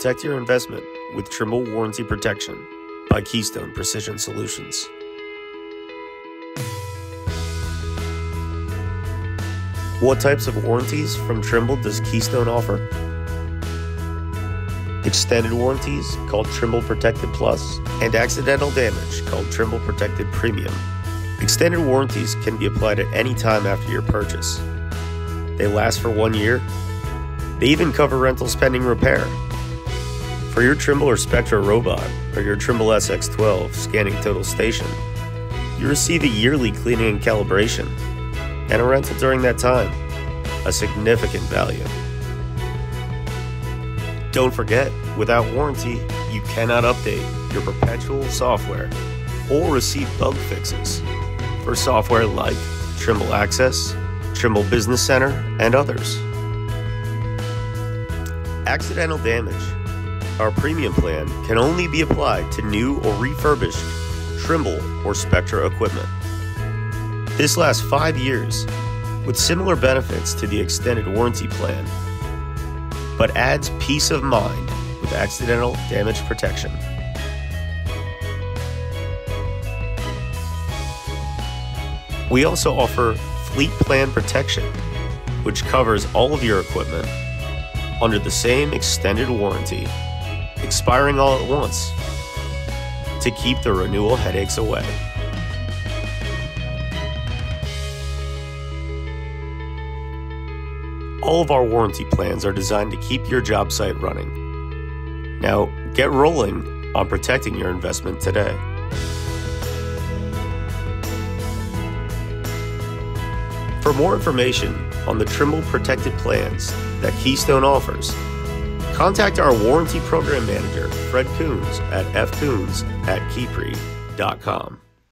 Protect your investment with Trimble Warranty Protection by Keystone Precision Solutions. What types of warranties from Trimble does Keystone offer? Extended warranties called Trimble Protected Plus and accidental damage called Trimble Protected Premium. Extended warranties can be applied at any time after your purchase. They last for one year. They even cover rentals pending repair. For your Trimble or Spectra robot or your Trimble SX12 scanning total station, you receive a yearly cleaning and calibration and a rental during that time, a significant value. Don't forget, without warranty, you cannot update your perpetual software or receive bug fixes for software like Trimble Access, Trimble Business Center, and others. Accidental damage. Our premium plan can only be applied to new or refurbished Trimble or Spectra equipment. This lasts five years with similar benefits to the extended warranty plan, but adds peace of mind with accidental damage protection. We also offer Fleet Plan Protection, which covers all of your equipment under the same extended warranty, expiring all at once to keep the renewal headaches away. All of our warranty plans are designed to keep your job site running. Now, get rolling on protecting your investment today. For more information on the Trimble protected plans that Keystone offers, contact our warranty program manager, Fred Coons, at fcoons at keypre.com.